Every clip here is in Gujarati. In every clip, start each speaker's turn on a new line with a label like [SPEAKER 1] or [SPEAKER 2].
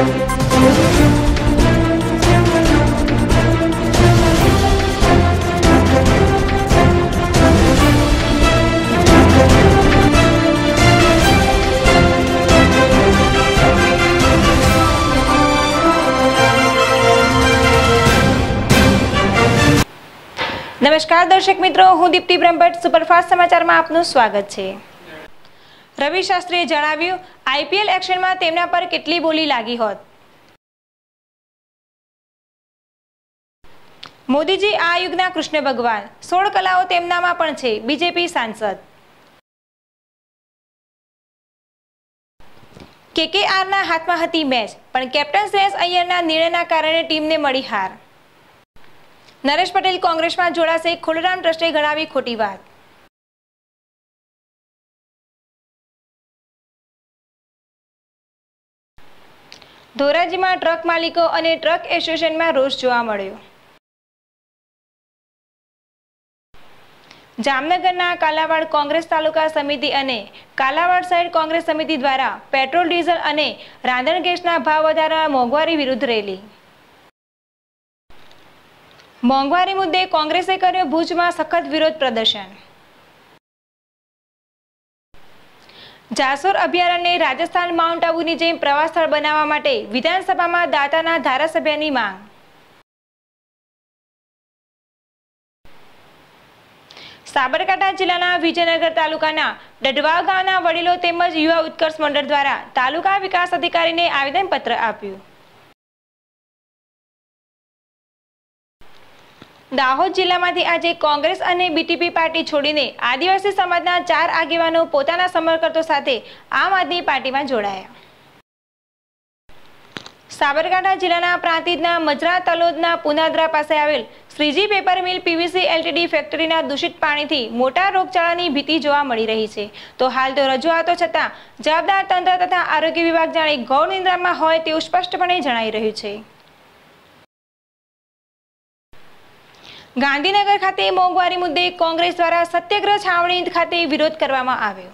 [SPEAKER 1] નમસ્કાર દર્શક મિત્રો હું દીપ્તિ બ્રહ્મભટ્ટ સુપરફાસ્ટ સમાચારમાં આપનું સ્વાગત છે. રવિ શાસ્ત્રીએ જણાવ્યું આઈપીએલ એક્શનમાં તેમના પર કેટલી બોલી લાગી હોત? મોદીજી, આ યુગના કૃષ્ણ ભગવાન. સોળ કલાઓ તેમનામાં પણ છે. બીજેપી સાંસદ. કેકેઆરના હાથમાં હતી મેચ, પણ કેપ્ટન શ્રેયસ અય્યરના નિર્ણયના કારણે ટીમને મળી હાર. નરેશ પટેલ કોંગ્રેસમાં જોડાશે. ખુલરામ ટ્રસ્ટે ગણાવી ખોટી વાત. ધોરાજીમાં ટ્રક માલિકો અને ટ્રક એસોસિએશનમાં રોષ જોવા મળ્યો. જામનગરના કાલાવાડ કોંગ્રેસ તાલુકા સમિતિ અને કાલાવાડ સાઇડ કોંગ્રેસ સમિતિ દ્વારા પેટ્રોલ, ડીઝલ અને રાંધણ ગેસના ભાવ વધારા મોંઘવારી વિરુદ્ધ રેલી. મોંઘવારી મુદ્દે કોંગ્રેસે કર્યો ભુજમાં સખત વિરોધ પ્રદર્શન. જાસોર અભયારણ્યને રાજસ્થાન માઉન્ટ આબુની જેમ પ્રવાસ સ્થળ બનાવવા માટે વિધાનસભામાં દાતાના ધારાસભ્યની માંગ. સાબરકાંઠા જિલ્લાના વિજયનગર તાલુકાના ડડવા ગામના વડીલો તેમજ યુવા ઉત્કર્ષ મંડળ દ્વારા તાલુકા વિકાસ અધિકારીને આવેદનપત્ર આપ્યું. દાહોદ જિલ્લામાંથી આજે કોંગ્રેસ અને બીટીપી પાર્ટી છોડીને આદિવાસી સમાજના ચાર આગેવાનો પોતાના સમર્થકો સાથે આમ આદમી પાર્ટીમાં જોડાયા. સાબરકાંઠા જિલ્લાના પ્રાંતિજના મજરા તલોદના પુનાદરા પાસે આવેલ Shriji paper mill PVC LTD ફેક્ટરીના દૂષિત પાણીથી મોટા રોગચાળાની ભીતિ જોવા મળી રહી છે. તો હાલ તો રજૂઆતો છતાં જવાબદાર તંત્ર તથા આરોગ્ય વિભાગ જાણે ગૌર નિંદ્રામાં હોય તેવું સ્પષ્ટપણે જણાઈ રહ્યું છે. ગાંધીનગર ખાતે મોંઘવારી મુદ્દે કોંગ્રેસ દ્વારા સત્યાગ્રહ છાવણી ખાતે વિરોધ કરવામાં આવ્યો.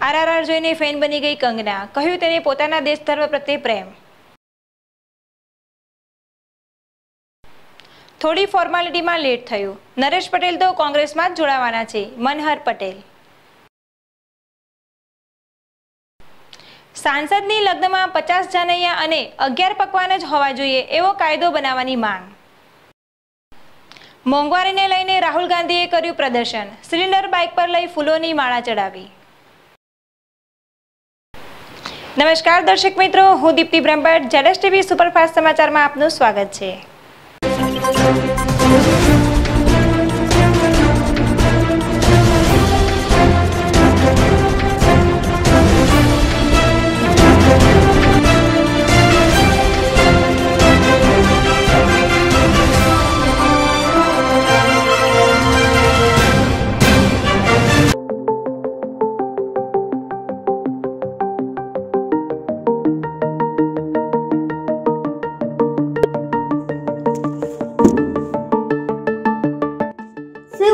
[SPEAKER 1] આરઆરઆર જોઈને ફેન બની ગઈ કંગના. કહ્યું, તેને પોતાના દેશ ધર્મ પ્રત્યે પ્રેમ. થોડી ફોર્માલિટીમાં લેટ થયું. નરેશ પટેલ તો કોંગ્રેસમાં જ જોડાવાના છે. મનહર પટેલ. સાંસદની લગ્નમાં પચાસ જાનૈયા અને અગિયાર પકવાન જ હોવા જોઈએ એવો કાયદો બનાવવાની માંગ. મોંઘવારીને લઈને રાહુલ ગાંધીએ કર્યું પ્રદર્શન. સિલિન્ડર બાઇક પર લઈ ફૂલોની માળા ચડાવી. નમસ્કાર, દર્શક મિત્રો. હું દીપ્તિ બ્રહ્મભટ્ટ. જેડેશ ટીવી સુપરફાસ્ટ સમાચારમાં આપનું સ્વાગત છે.